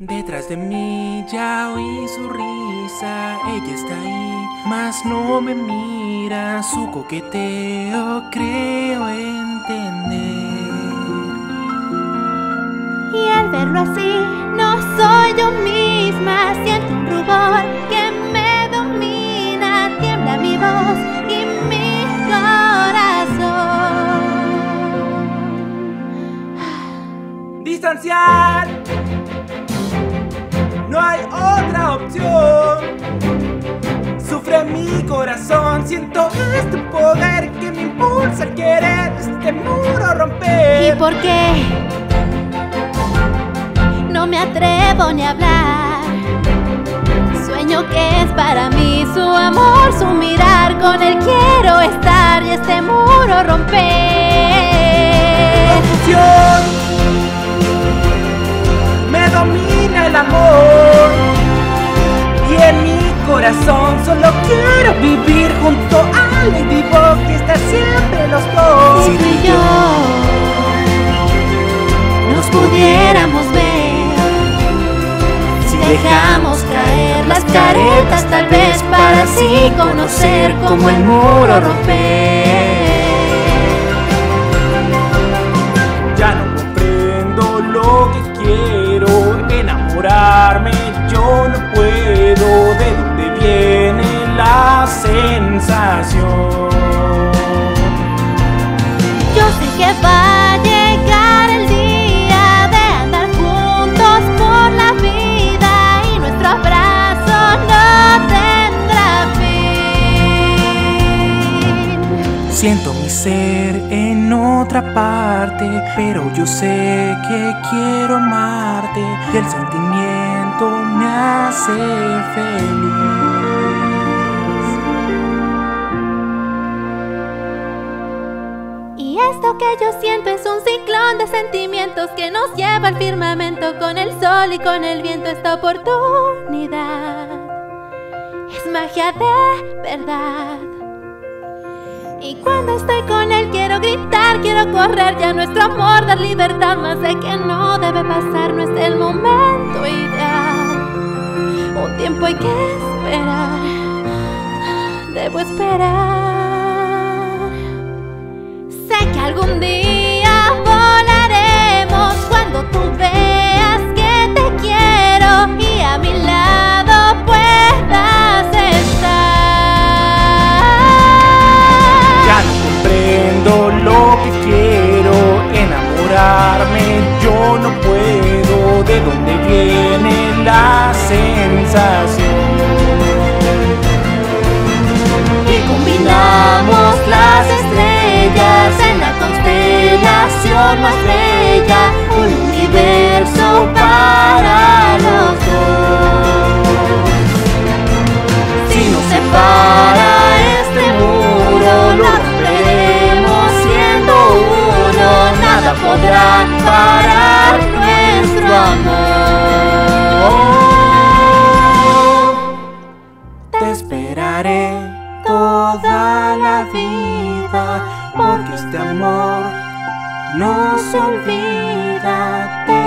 Detrás de mí ya oí su risa, ella está ahí, mas no me mira, su coqueteo creo entender. Y al verlo así, no soy yo misma, siento un rubor que no hay otra opción. Sufre mi corazón, siento este poder que me impulsa a querer este muro romper. ¿Y por qué? No me atrevo ni a hablar. Sueño que es para mí su amor, su mirar. Con él quiero estar y este muro romper. Confusión, me domina el amor y en mi corazón solo quiero vivir junto a Lady Bob que está siempre los dos. Si tú y yo nos pudiéramos ver, si dejamos las caretas, tal vez para así conocer cómo el muro romper. Ya no comprendo lo que quiero enamorarme, yo no puedo. ¿De dónde viene la sensación? Yo sé que va Siento mi ser en otra parte, pero yo sé que quiero amarte y el sentimiento me hace feliz. Y esto que yo siento es un ciclón de sentimientos que nos lleva al firmamento con el sol y con el viento esta oportunidad. Es magia de verdad. Y cuando estoy con él quiero gritar, quiero correr ya nuestro amor, dar libertad, más de que no debe pasar, no es el momento ideal. Un tiempo hay que esperar, debo esperar. Sé que algún día un universo para los dos. Si nos separa este muro, lo romperemos siendo uno, nada podrá parar nuestro amor. Te esperaré toda la vida, porque este amor no se olvida.